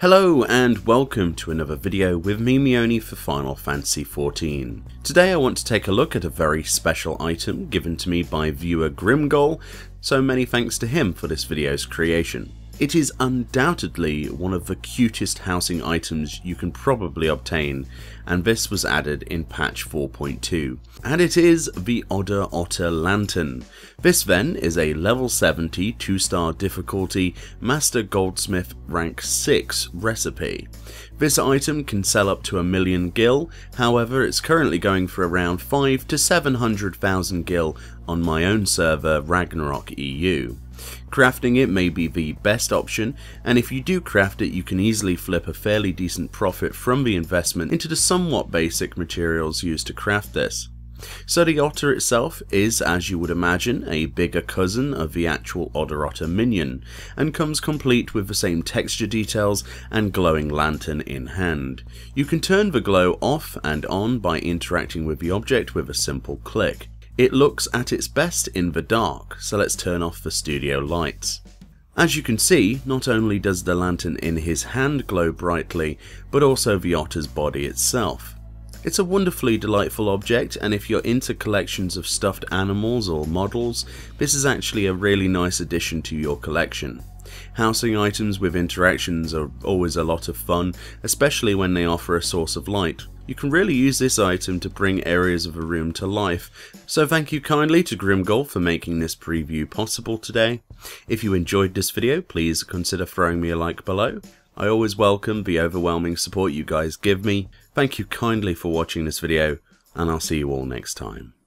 Hello and welcome to another video with me Meoni for Final Fantasy XIV. Today I want to take a look at a very special item given to me by viewer Grimgol, so many thanks to him for this video's creation. It is undoubtedly one of the cutest housing items you can probably obtain, and this was added in patch 4.2. And it is the Odder Otter Lantern. This then is a level 70 2 star difficulty Master Goldsmith rank 6 recipe. This item can sell up to a million gil, however it's currently going for around 5 to 700,000 gil on my own server Ragnarok EU. Crafting it may be the best option, and if you do craft it you can easily flip a fairly decent profit from the investment into the somewhat basic materials used to craft this. So the otter itself is, as you would imagine, a bigger cousin of the actual Otter minion, and comes complete with the same texture details and glowing lantern in hand. You can turn the glow off and on by interacting with the object with a simple click. It looks at its best in the dark, so let's turn off the studio lights. As you can see, not only does the lantern in his hand glow brightly, but also the otter's body itself. It's a wonderfully delightful object and if you're into collections of stuffed animals or models, this is actually a really nice addition to your collection. Housing items with interactions are always a lot of fun, especially when they offer a source of light. You can really use this item to bring areas of a room to life, so thank you kindly to Grimgold for making this preview possible today. If you enjoyed this video, please consider throwing me a like below. I always welcome the overwhelming support you guys give me. Thank you kindly for watching this video, and I'll see you all next time.